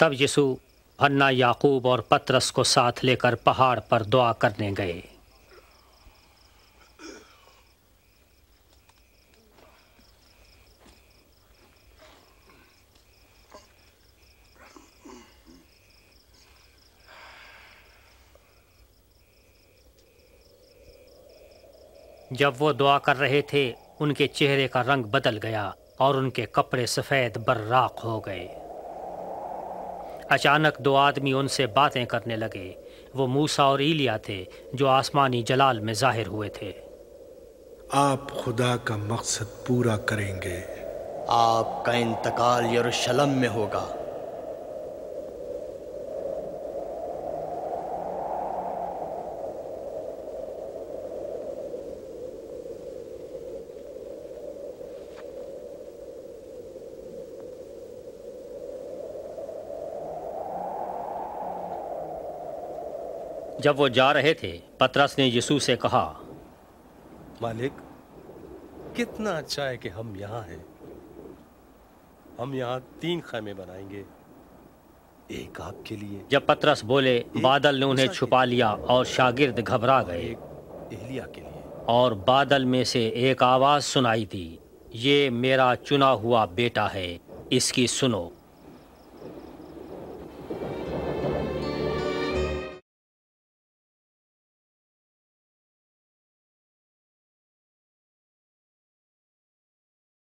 तब यीशु अन्ना याकूब और पतरस को साथ लेकर पहाड़ पर दुआ करने गए। जब वो दुआ कर रहे थे, उनके चेहरे का रंग बदल गया और उनके कपड़े सफ़ेद बर्राक हो गए। अचानक दो आदमी उनसे बातें करने लगे। वो मूसा और ईलिया थे जो आसमानी जलाल में ज़ाहिर हुए थे। आप खुदा का मकसद पूरा करेंगे। आपका इंतकाल यरूशलेम में होगा। जब वो जा रहे थे पतरस ने यीशु से कहा मालिक कितना अच्छा है कि हम यहाँ हैं। हम यहाँ तीन खैमे बनाएँगे एक आपके लिए। जब पतरस बोले बादल ने उन्हें छुपा लिया और शागिर्द घबरा गए। एलिया के लिए। और बादल में से एक आवाज़ सुनाई दी ये मेरा चुना हुआ बेटा है इसकी सुनो।